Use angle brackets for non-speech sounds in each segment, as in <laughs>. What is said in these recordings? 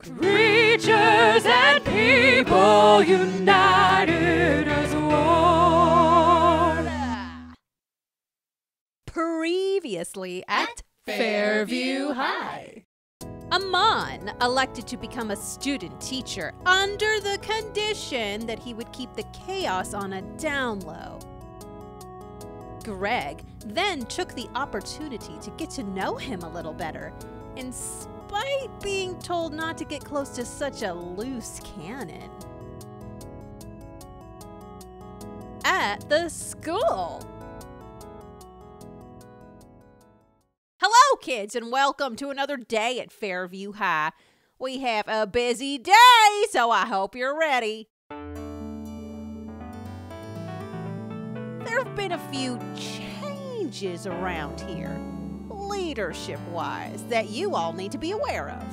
Creatures and people united as one. Previously at Fairview High. Amon elected to become a student teacher under the condition that he would keep the chaos on a down low. Greg then took the opportunity to get to know him a little better, in spite being told not to get close to such a loose cannon. At the school. Hello, kids, and welcome to another day at Fairview High. We have a busy day, so I hope you're ready. There have been a few changes around here, leadership wise, that you all need to be aware of.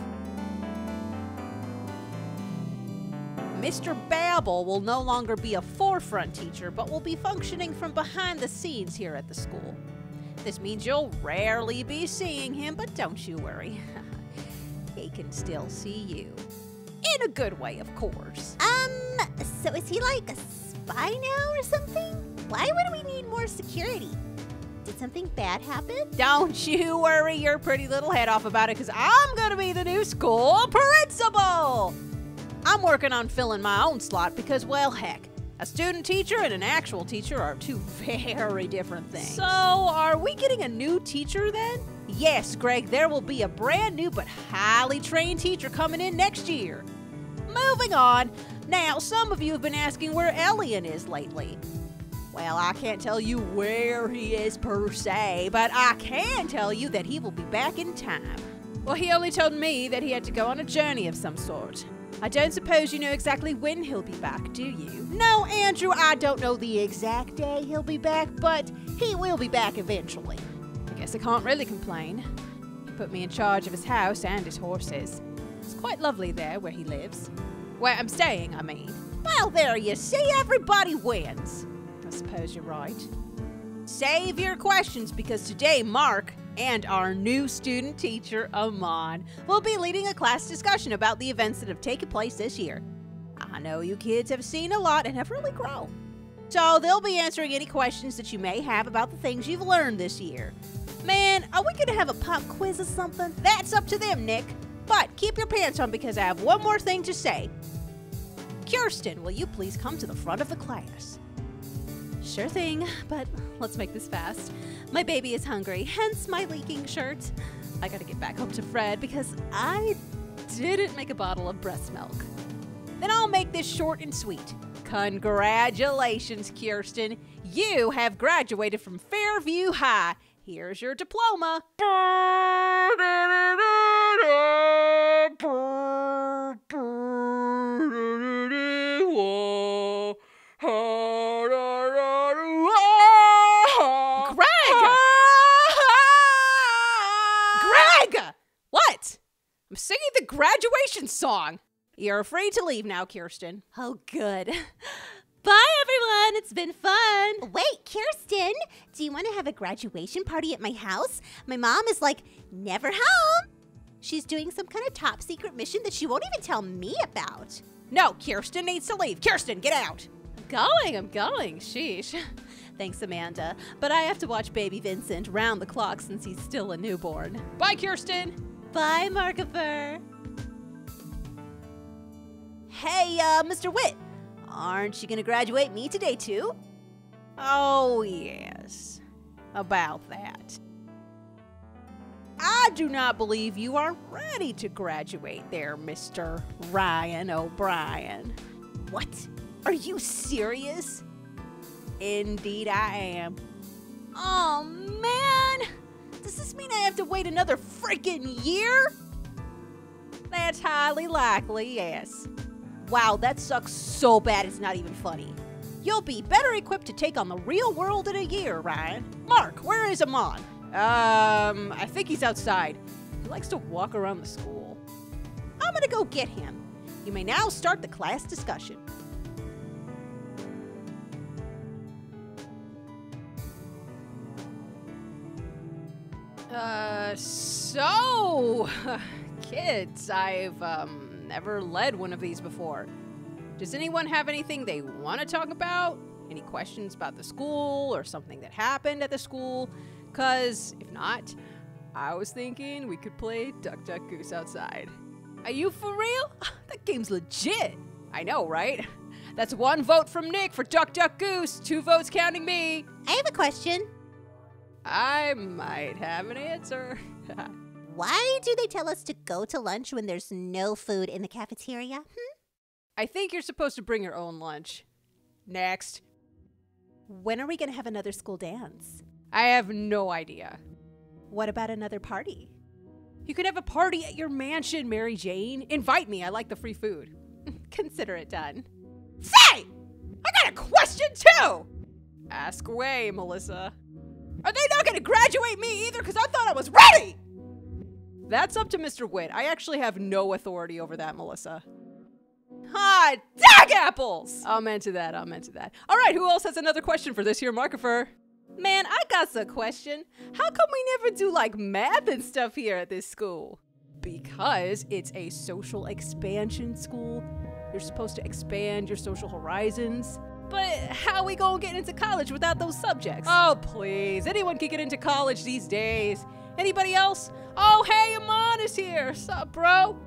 Mr. Babel will no longer be a forefront teacher, but will be functioning from behind the scenes here at the school. This means you'll rarely be seeing him, but don't you worry. <laughs> he can still see you. In a good way, of course. Um, so is he like a spy now or something? Why would we need more security? Did something bad happen? Don't you worry your pretty little head off about it, because I'm going to be the new school principal. I'm working on filling my own slot because, well, heck, a student teacher and an actual teacher are two <laughs> very different things. So, are we getting a new teacher then? Yes, Greg, there will be a brand new but highly trained teacher coming in next year. Moving on. Now, some of you have been asking where Elian is lately. Well, I can't tell you where he is per se, but I can tell you that he will be back in time. Well, he only told me that he had to go on a journey of some sort. I don't suppose you know exactly when he'll be back, do you? No, Andrew, I don't know the exact day he'll be back, but he will be back eventually. I guess I can't really complain. He put me in charge of his house and his horses. It's quite lovely there where he lives. Where I'm staying, I mean. Well, there you see, everybody wins. I suppose you're right. Save your questions because today, Mark and our new student teacher, Amon, will be leading a class discussion about the events that have taken place this year. I know you kids have seen a lot and have really grown. So they'll be answering any questions that you may have about the things you've learned this year. Man, are we going to have a pop quiz or something? That's up to them, Nick. But keep your pants on because I have one more thing to say. Kirsten, will you please come to the front of the class? Sure thing, but let's make this fast. My baby is hungry, hence my leaking shirt. I gotta get back home to Fred because I didn't make a bottle of breast milk. Then I'll make this short and sweet. Congratulations, Kirsten. You have graduated from Fairview High. Here's your diploma. Graduation song. You're afraid to leave now, Kirsten. Oh, good. <laughs> Bye, everyone. It's been fun. Wait, Kirsten, do you want to have a graduation party at my house? My mom is like, never home. She's doing some kind of top secret mission that she won't even tell me about. No, Kirsten needs to leave. Kirsten, get out. I'm Going, I'm going. Sheesh. <laughs> Thanks, Amanda. But I have to watch baby Vincent round the clock since he's still a newborn. Bye, Kirsten. Bye, Markifer. Hey, uh, Mr. Witt, aren't you gonna graduate me today, too? Oh, yes. About that. I do not believe you are ready to graduate there, Mr. Ryan O'Brien. What? Are you serious? Indeed, I am. Oh, man! Does this mean I have to wait another freaking year? That's highly likely, yes. Wow, that sucks so bad it's not even funny. You'll be better equipped to take on the real world in a year, Ryan. Mark, where is Amon? Um, I think he's outside. He likes to walk around the school. I'm gonna go get him. You may now start the class discussion. Uh, so, <laughs> kids, I've, um, never led one of these before. Does anyone have anything they want to talk about? Any questions about the school or something that happened at the school? Because if not, I was thinking we could play Duck Duck Goose outside. Are you for real? <laughs> That game's legit. I know, right? That's one vote from Nick for Duck Duck Goose, two votes counting me. I have a question. I might have an answer. <laughs> Why do they tell us to go to lunch when there's no food in the cafeteria? Hmm? I think you're supposed to bring your own lunch. Next. When are we going to have another school dance? I have no idea. What about another party? You can have a party at your mansion, Mary Jane. Invite me. I like the free food. <laughs> Consider it done. Say! I got a question too! Ask away, Melissa. Are they not going to graduate me either? Because I thought I was ready! That's up to Mr. Witt. I actually have no authority over that, Melissa. Hot dog apples! I'm into that. I'm into that. All right, who else has another question for this here Markifer? Man, I got a question. How come we never do like math and stuff here at this school? Because it's a social expansion school. You're supposed to expand your social horizons. But how we gonna get into college without those subjects? Oh, please. Anyone can get into college these days. Anybody else? Oh, hey, Amon is here. Sup, bro?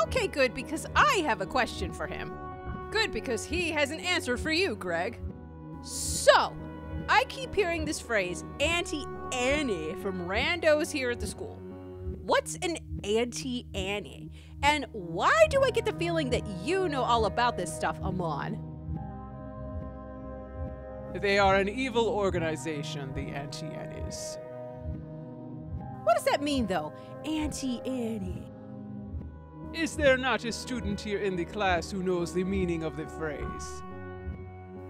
Okay, good, because I have a question for him. Good, because he has an answer for you, Greg. So, I keep hearing this phrase, Auntie Annie, from randos here at the school. What's an Auntie Annie? And why do I get the feeling that you know all about this stuff, Amon? They are an evil organization, the Auntie Annies. What does that mean, though? Auntie Annie. Is there not a student here in the class who knows the meaning of the phrase?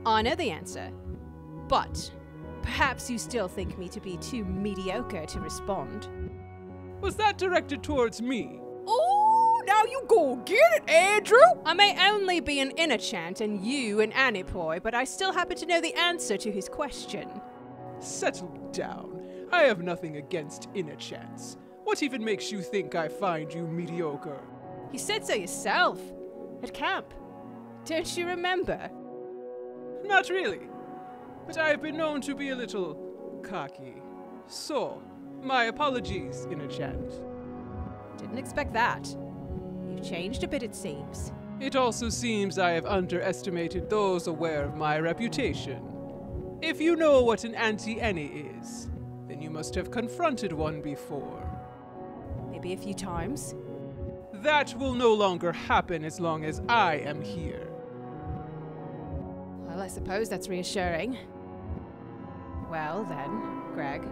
I know the answer. But perhaps you still think me to be too mediocre to respond. Was that directed towards me? Oh, now you go get it, Andrew! I may only be an inner chant and you an Anipoy, but I still happen to know the answer to his question. Settle down. I have nothing against inner chants. What even makes you think I find you mediocre? You said so yourself. At camp. Don't you remember? Not really. But I have been known to be a little cocky. So, my apologies, inner chant. Didn't expect that. You've changed a bit, it seems. It also seems I have underestimated those aware of my reputation. If you know what an Auntie Annie is, then you must have confronted one before. Maybe a few times. That will no longer happen as long as I am here. Well, I suppose that's reassuring. Well, then, Greg.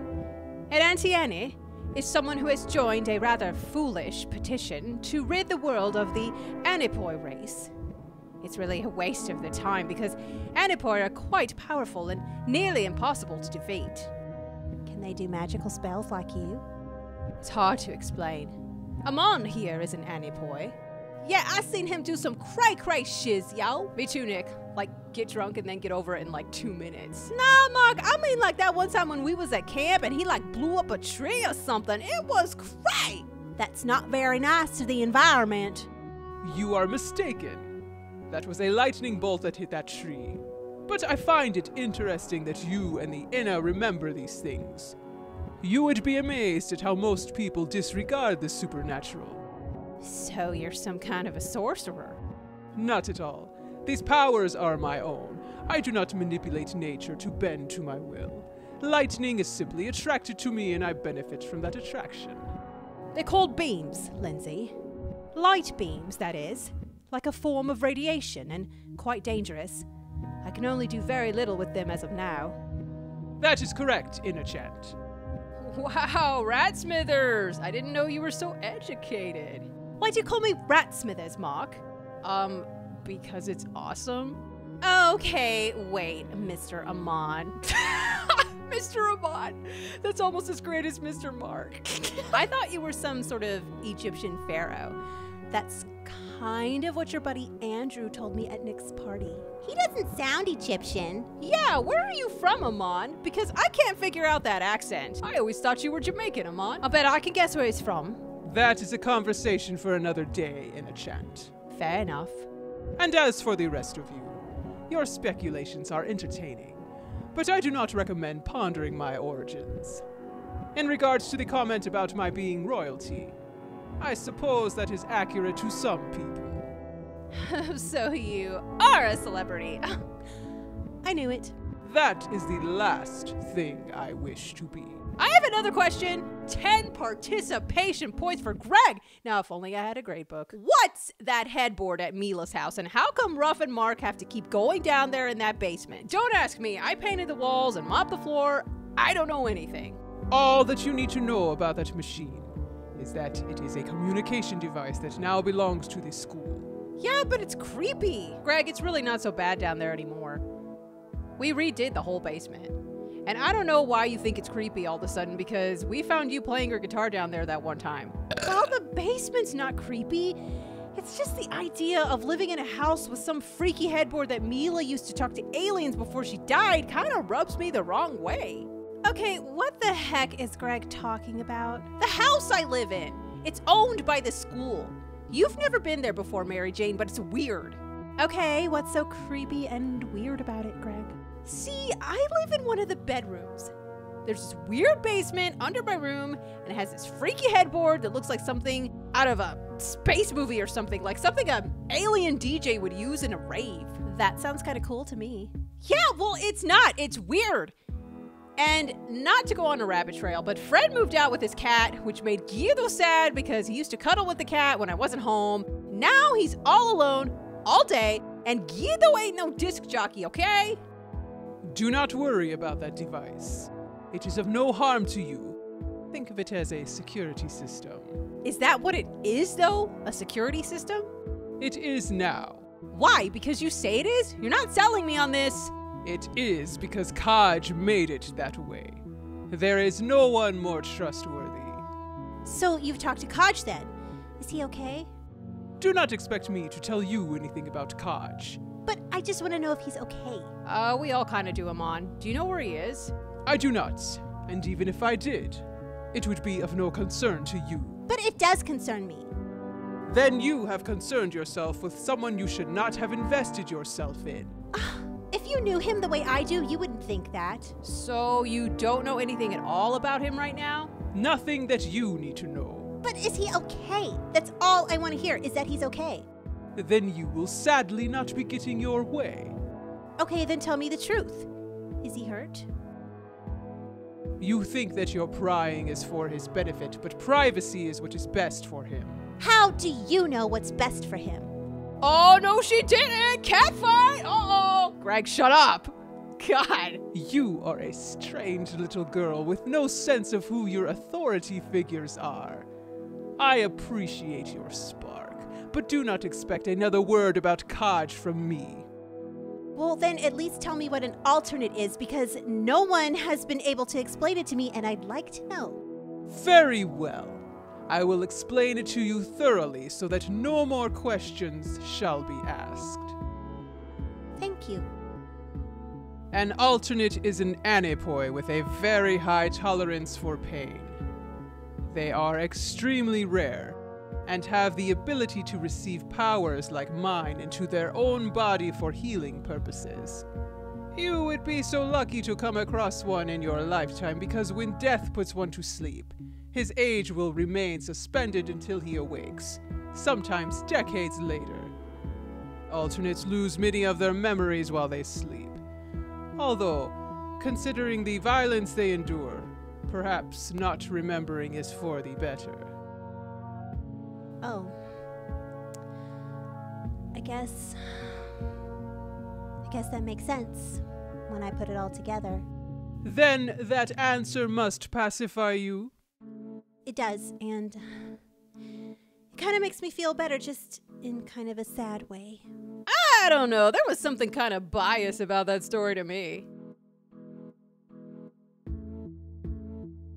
An Auntie Annie is someone who has joined a rather foolish petition to rid the world of the Anipoi race. It's really a waste of their time because Anipoi are quite powerful and nearly impossible to defeat. Can they do magical spells like you? It's hard to explain. Amon here is an Anipoy. Yeah, I seen him do some cray cray shiz, yo. Me too, Nick. Like, get drunk and then get over it in like two minutes. Nah, Mark, I mean like that one time when we was at camp and he like blew up a tree or something. It was cray. That's not very nice to the environment. You are mistaken. That was a lightning bolt that hit that tree. But I find it interesting that you and the Inna remember these things. You would be amazed at how most people disregard the supernatural. So you're some kind of a sorcerer. Not at all. These powers are my own. I do not manipulate nature to bend to my will. Lightning is simply attracted to me, and I benefit from that attraction. They're called beams, Lindsay. Light beams, that is. Like a form of radiation, and quite dangerous. I can only do very little with them as of now. That is correct, Inner Chant. Wow, Rat Smithers! I didn't know you were so educated. Why do you call me Rat Smithers, Mark? Um, because it's awesome. Okay, wait, Mr. Amon. <laughs> Mr. Amon. That's almost as great as Mr. Mark. <laughs> I thought you were some sort of Egyptian pharaoh. That's kind of what your buddy Andrew told me at Nick's party. He doesn't sound Egyptian. Yeah, where are you from, Amon? Because I can't figure out that accent. I always thought you were Jamaican, Amon. I bet I can guess where he's from. That is a conversation for another day in a chant. Fair enough. And as for the rest of you, your speculations are entertaining, but I do not recommend pondering my origins. In regards to the comment about my being royalty, I suppose that is accurate to some people. <laughs> so you are a celebrity. <laughs> I knew it. That is the last thing I wish to be. I have another question. 10 participation points for Greg. Now, if only I had a grade book. What's that headboard at Mila's house, and how come Ruff and Mark have to keep going down there in that basement? Don't ask me. I painted the walls and mopped the floor. I don't know anything. All that you need to know about that machine is that it is a communication device that now belongs to the school. Yeah, but it's creepy. Greg, it's really not so bad down there anymore. We redid the whole basement. And I don't know why you think it's creepy all of a sudden because we found you playing your guitar down there that one time. Well, the basement's not creepy. It's just the idea of living in a house with some freaky headboard that Mila used to talk to aliens before she died kind of rubs me the wrong way. Okay, what the heck is Greg talking about? The house I live in. It's owned by the school. You've never been there before, Mary Jane, but it's weird. Okay, what's so creepy and weird about it, Greg? See, I live in one of the bedrooms. There's this weird basement under my room, and it has this freaky headboard that looks like something out of a space movie or something, like something an alien DJ would use in a rave. That sounds kind of cool to me. Yeah, well, it's not. It's weird. And not to go on a rabbit trail, but Fred moved out with his cat, which made Guido sad because he used to cuddle with the cat when I wasn't home. Now he's all alone all day, and Guido ain't no disc jockey, okay? Do not worry about that device. It is of no harm to you. Think of it as a security system. Is that what it is, though? A security system? It is now. Why? Because you say it is? You're not selling me on this. It is because Kaj made it that way. There is no one more trustworthy. So you've talked to Kaj then? Is he okay? Do not expect me to tell you anything about Kaj. But I just want to know if he's okay. Uh, we all kind of do Amon. Do you know where he is? I do not, and even if I did, it would be of no concern to you. But it does concern me. Then you have concerned yourself with someone you should not have invested yourself in. If you knew him the way I do, you wouldn't think that. So you don't know anything at all about him right now? Nothing that you need to know. But is he okay? That's all I want to hear is that he's okay. Then you will sadly not be getting your way. Okay, then tell me the truth. Is he hurt? You think that your prying is for his benefit, but privacy is what is best for him. How do you know what's best for him? Oh, no, she didn't! Catfight! Uh oh! Greg, shut up! God. You are a strange little girl with no sense of who your authority figures are. I appreciate your spark, but do not expect another word about Kaj from me. Well, then at least tell me what an alternate is because no one has been able to explain it to me and I'd like to know. Very well. I will explain it to you thoroughly so that no more questions shall be asked. Thank you. An alternate is an aneuploid with a very high tolerance for pain. They are extremely rare and have the ability to receive powers like mine into their own body for healing purposes. You would be so lucky to come across one in your lifetime because when death puts one to sleep, his age will remain suspended until he awakes, sometimes decades later. Alternates lose many of their memories while they sleep. Although, considering the violence they endure, perhaps not remembering is for the better. Oh. I guess. I guess that makes sense when I put it all together. Then that answer must pacify you. It does, and it kind of makes me feel better, just in kind of a sad way. I don't know. There was something kind of biased about that story to me.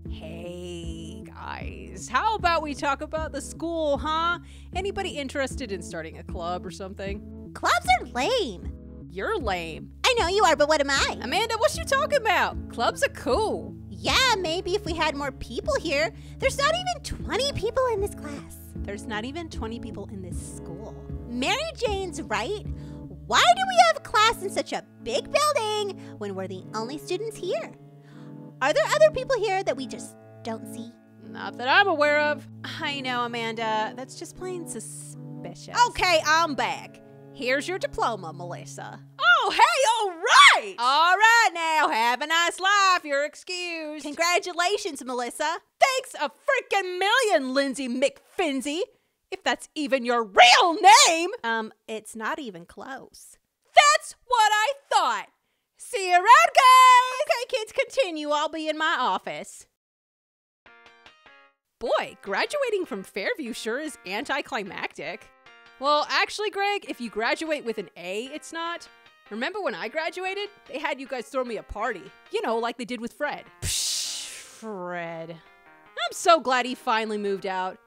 Hey, guys. How about we talk about the school, huh? Anybody interested in starting a club or something? Clubs are lame. You're lame. I know you are, but what am I? Amanda, what you talking about? Clubs are cool. Yeah, maybe if we had more people here. There's not even 20 people in this class. There's not even 20 people in this school. Mary Jane's right. Why do we have a class in such a big building when we're the only students here? Are there other people here that we just don't see? Not that I'm aware of. I know, Amanda. That's just plain suspicious. Okay, I'm back. Here's your diploma, Melissa. Oh, hey, all right. All right, now, have a nice life. You're excused. Congratulations, Melissa. Thanks a freaking million, Lindsay McFinsey. If that's even your real name. Um, it's not even close. That's what I thought. See you around, guys. Okay, kids, continue. I'll be in my office. Boy, graduating from Fairview sure is anticlimactic. Well, actually, Greg, if you graduate with an A, it's not. Remember when I graduated? They had you guys throw me a party. You know, like they did with Fred. Psh, Fred. I'm so glad he finally moved out.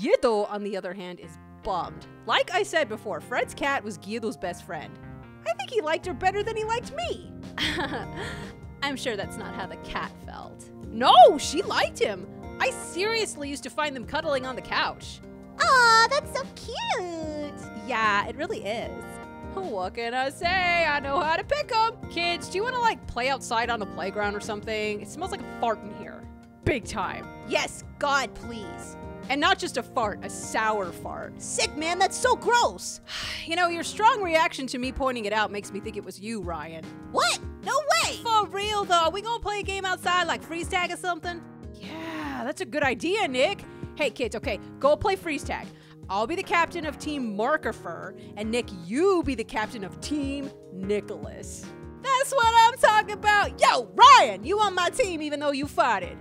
Guido, on the other hand, is bummed. Like I said before, Fred's cat was Guido's best friend. I think he liked her better than he liked me. <laughs> I'm sure that's not how the cat felt. No, she liked him. I seriously used to find them cuddling on the couch. Aw, that's so cute. Yeah, it really is. What can I say? I know how to pick them. Kids, do you want to like play outside on the playground or something? It smells like a fart in here. Big time. Yes, God, please. And not just a fart, a sour fart. Sick, man, that's so gross. <sighs> You know, your strong reaction to me pointing it out makes me think it was you, Ryan. What? No way. For real, though. Are we gonna play a game outside like freeze tag or something? Yeah, that's a good idea, Nick. Hey, kids, okay, go play freeze tag. I'll be the captain of Team Markifer, and Nick, you be the captain of Team Nicholas. That's what I'm talking about. Yo, Ryan, you on my team even though you farted.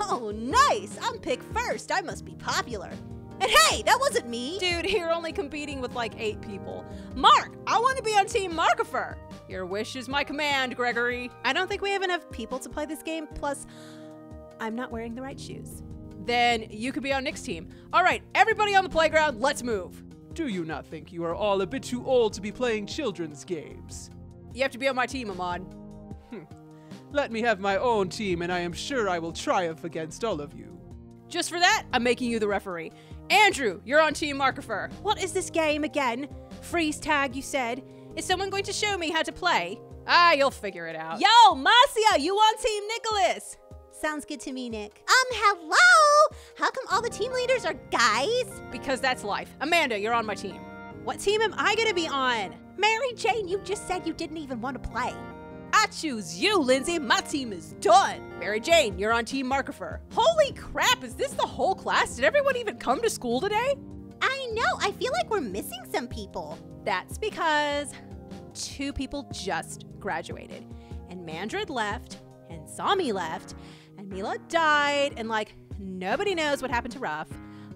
Oh, nice. I'm picked first. I must be popular. And hey, that wasn't me. Dude, you're only competing with like eight people. Mark, I want to be on Team Markifer. Your wish is my command, Gregory. I don't think we have enough people to play this game. Plus, I'm not wearing the right shoes. Then you could be on Nick's team. All right, everybody on the playground, let's move. Do you not think you are all a bit too old to be playing children's games? You have to be on my team, Ahmad. Let me have my own team, and I am sure I will triumph against all of you. Just for that, I'm making you the referee. Andrew, you're on Team Markifer. What is this game again? Freeze tag, you said. Is someone going to show me how to play? Ah, you'll figure it out. Yo, Marcia, you on Team Nicholas? Sounds good to me, Nick. Um, hello? How come all the team leaders are guys? Because that's life. Amanda, you're on my team. What team am I gonna be on? Mary Jane, you just said you didn't even want to play. I choose you, Lindsay. My team is done. Mary Jane, you're on Team Markifer. Holy crap, is this the whole class? Did everyone even come to school today? I know, I feel like we're missing some people. That's because two people just graduated. And Mandred left, and Sami left, Mila died, and like nobody knows what happened to Ruff.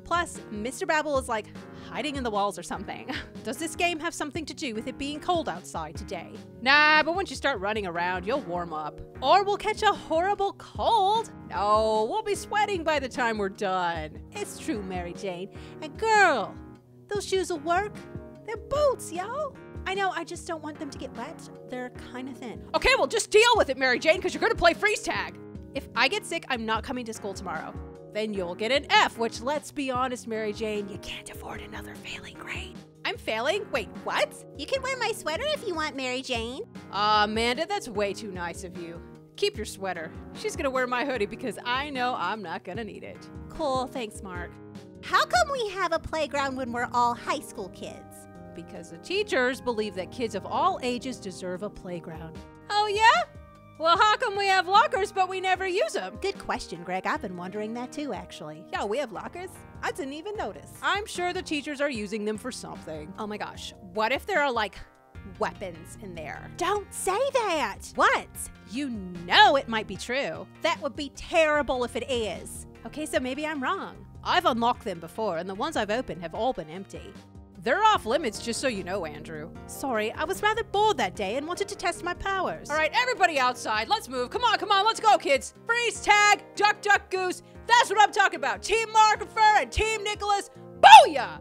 Plus, Mr. Babble is like hiding in the walls or something. <laughs> Does this game have something to do with it being cold outside today? Nah, but once you start running around, you'll warm up. Or we'll catch a horrible cold. No, we'll be sweating by the time we're done. It's true, Mary Jane. And girl, those shoes will work. They're boots, yo. I know, I just don't want them to get wet. They're kind of thin. Okay, well, just deal with it, Mary Jane, because you're going to play freeze tag. If I get sick, I'm not coming to school tomorrow then you'll get an F, which let's be honest, Mary Jane, you can't afford another failing grade. I'm failing? Wait, what? You can wear my sweater if you want, Mary Jane. Aw, uh, Amanda, that's way too nice of you. Keep your sweater. She's gonna wear my hoodie because I know I'm not gonna need it. Cool, thanks, Mark. How come we have a playground when we're all high school kids? Because the teachers believe that kids of all ages deserve a playground. Oh, yeah? Well, how come we have lockers but we never use them? Good question, Greg. I've been wondering that too, actually. Yeah, we have lockers? I didn't even notice. I'm sure the teachers are using them for something. Oh my gosh, what if there are like weapons in there? Don't say that! What? You know it might be true. That would be terrible if it is. Okay, so maybe I'm wrong. I've unlocked them before, and the ones I've opened have all been empty. They're off limits, just so you know, Andrew. Sorry, I was rather bored that day and wanted to test my powers. All right, everybody outside, let's move. Come on, come on, let's go, kids. Freeze tag, duck, duck, goose. That's what I'm talking about. Team Markifer and Team Nicholas. Booyah!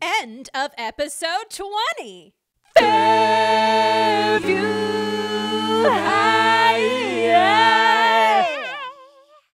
End of episode 20. Fairview High.